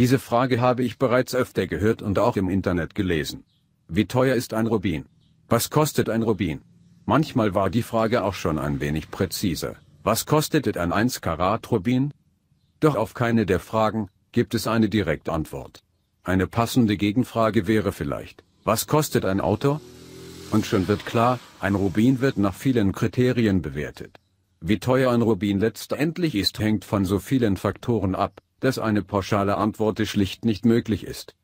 Diese Frage habe ich bereits öfter gehört und auch im Internet gelesen. Wie teuer ist ein Rubin? Was kostet ein Rubin? Manchmal war die Frage auch schon ein wenig präziser. Was kostet ein 1 Karat Rubin? Doch auf keine der Fragen gibt es eine Direktantwort. Eine passende Gegenfrage wäre vielleicht, was kostet ein Auto? Und schon wird klar, ein Rubin wird nach vielen Kriterien bewertet. Wie teuer ein Rubin letztendlich ist hängt von so vielen Faktoren ab, dass eine pauschale Antwort schlicht nicht möglich ist.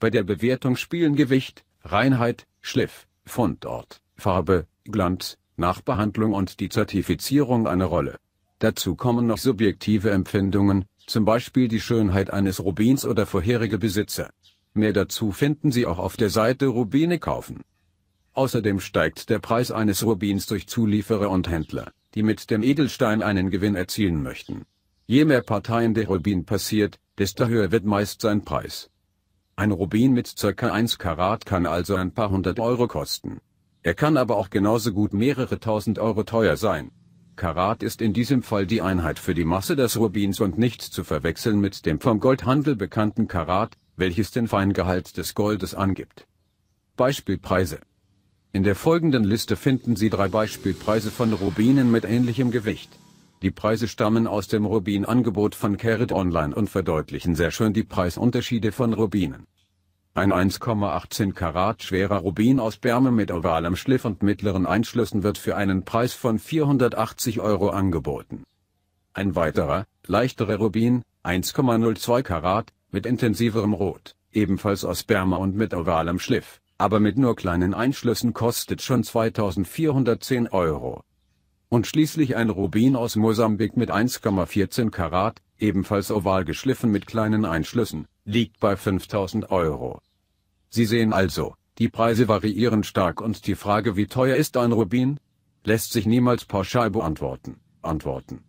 Bei der Bewertung spielen Gewicht, Reinheit, Schliff, Fundort, Farbe, Glanz, Nachbehandlung und die Zertifizierung eine Rolle. Dazu kommen noch subjektive Empfindungen, zum Beispiel die Schönheit eines Rubins oder vorherige Besitzer. Mehr dazu finden Sie auch auf der Seite Rubine kaufen. Außerdem steigt der Preis eines Rubins durch Zulieferer und Händler, die mit dem Edelstein einen Gewinn erzielen möchten. Je mehr Parteien der Rubin passiert, desto höher wird meist sein Preis. Ein Rubin mit ca. 1 Karat kann also ein paar hundert Euro kosten. Er kann aber auch genauso gut mehrere tausend Euro teuer sein. Karat ist in diesem Fall die Einheit für die Masse des Rubins und nicht zu verwechseln mit dem vom Goldhandel bekannten Karat, welches den Feingehalt des Goldes angibt. Beispielpreise In der folgenden Liste finden Sie drei Beispielpreise von Rubinen mit ähnlichem Gewicht. Die Preise stammen aus dem Rubin-Angebot von Carat Online und verdeutlichen sehr schön die Preisunterschiede von Rubinen. Ein 1,18 Karat schwerer Rubin aus Berme mit ovalem Schliff und mittleren Einschlüssen wird für einen Preis von 480 Euro angeboten. Ein weiterer, leichterer Rubin, 1,02 Karat, mit intensiverem Rot, ebenfalls aus Berme und mit ovalem Schliff, aber mit nur kleinen Einschlüssen kostet schon 2410 Euro und schließlich ein Rubin aus Mosambik mit 1,14 Karat, ebenfalls oval geschliffen mit kleinen Einschlüssen, liegt bei 5000 Euro. Sie sehen also, die Preise variieren stark und die Frage wie teuer ist ein Rubin? Lässt sich niemals pauschal beantworten. Antworten